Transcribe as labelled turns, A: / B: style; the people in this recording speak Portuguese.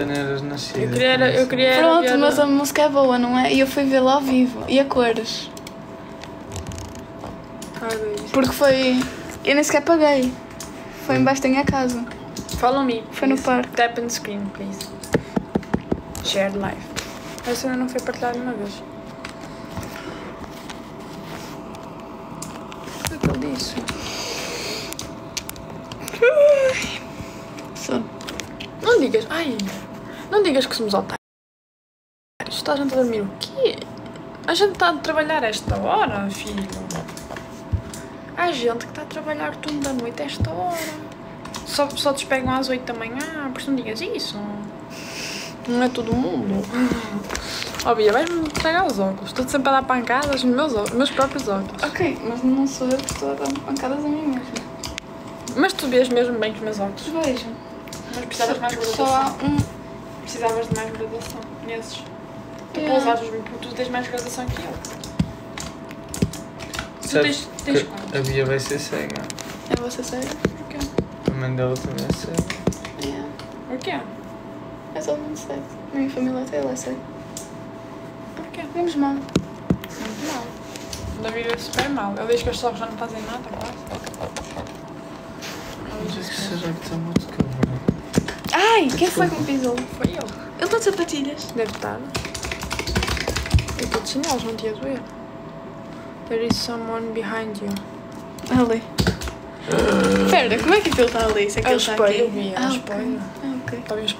A: ainda não eras nascida.
B: Eu queria, eu queria era
C: Pronto,
B: ver-
C: mas a música é boa, não é? E eu fui vê-la ao vivo. E a cores. Porque foi. Eu nem sequer paguei. Foi embaixo da minha casa.
B: Follow me.
C: Foi no
B: please.
C: parque.
B: Tap on screen, please. Shared live. Essa ainda não foi partilhada uma vez. O que que ele disse?
C: Sono.
B: Não digas. Ai. Não digas que somos otários. Está a gente a dormir o quê? A gente está a trabalhar esta hora, filho. Há gente que está a trabalhar turno da noite a esta hora. Só, só despegam às 8 da manhã, por isso não digas isso. Não é todo mundo. Ó Bia, vais-me estragar os óculos. Estou sempre a dar pancadas nos meus, ó- meus próprios óculos.
C: Ok, mas não sou eu que estou a dar pancadas a mim mesma.
B: Mas tu vês mesmo bem com os meus óculos.
C: Vejo.
B: Mas precisavas de mais
C: Só há um.
B: Precisavas de mais graduação nesses. Tu
C: Yeah.
B: pousares porque tu tens mais graduação que eu. Tu
A: Sabes
B: tens, tens
A: que
B: quantos?
A: a Bia vai ser cega.
C: É você sério?
B: Porquê?
A: A mãe dela também é cega.
C: Yeah.
B: Porquê?
C: É todo mundo cego. A minha família até ela é cega.
B: Porquê?
C: Vemos mal.
B: Muito mal. O David é super mal. Ele diz que os olhos já não fazem nada, quase.
A: Mas é que será que está muito cabrão?
C: Ai, quem foi que me pisou?
B: Foi ele.
C: Ele está de sapatilhas.
B: Deve estar. Eu estou de chinelos, não te ia doer. There is someone behind you.
C: Ali. Espera, como é que aquilo está ali? Se
B: É o
C: aquilo está
B: espelho,
C: aqui?
B: É o
C: Ah,
B: espelho.
C: Ah, ok.
B: Está o espelho.